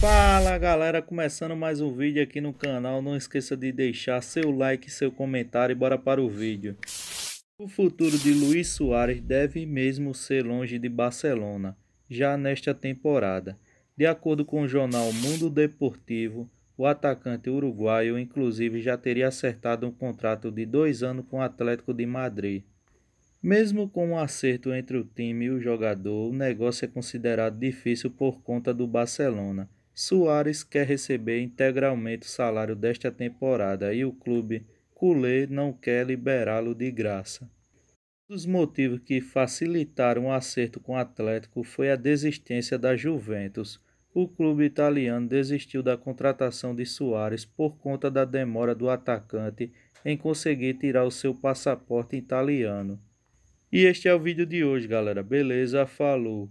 Fala galera, começando mais um vídeo aqui no canal, não esqueça de deixar seu like, seu comentário e bora para o vídeo. O futuro de Luiz Soares deve mesmo ser longe de Barcelona, já nesta temporada. De acordo com o jornal Mundo Deportivo, o atacante uruguaio inclusive já teria acertado um contrato de dois anos com o Atlético de Madrid. Mesmo com um acerto entre o time e o jogador, o negócio é considerado difícil por conta do Barcelona. Soares quer receber integralmente o salário desta temporada e o clube culé não quer liberá-lo de graça. Um dos motivos que facilitaram o acerto com o Atlético foi a desistência da Juventus o clube italiano desistiu da contratação de Soares por conta da demora do atacante em conseguir tirar o seu passaporte italiano. E este é o vídeo de hoje, galera. Beleza? Falou!